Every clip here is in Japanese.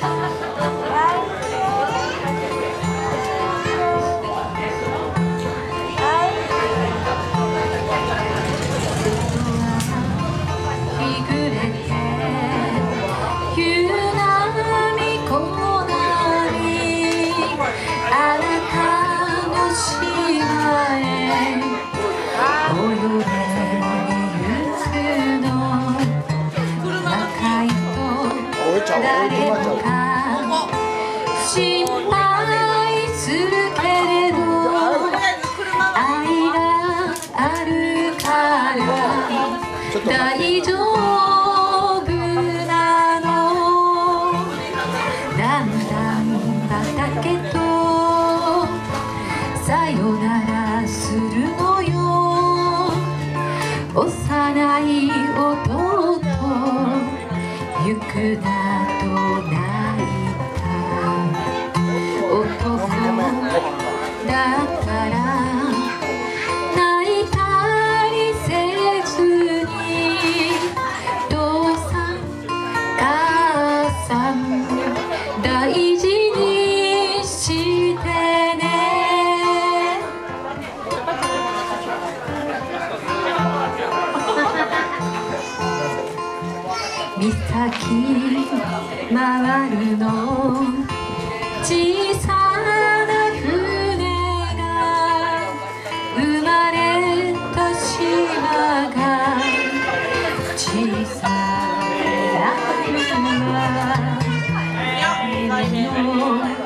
time. 心配するけれど愛があるから。大丈夫なのだんだん畑とさよならするのよ。幼い弟行くなと泣岬回るの小さな船が生まれた島が小さな島海の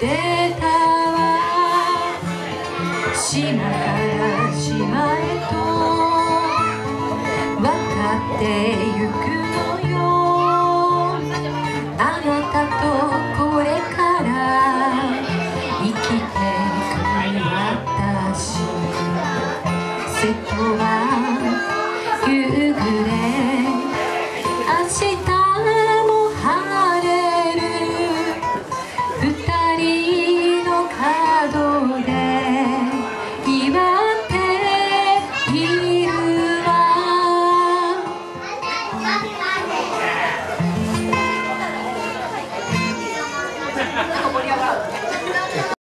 出たわ島から島へと渡ってゆくのよ。あなたとこれから生きてく私瀬戸は夕暮れ明日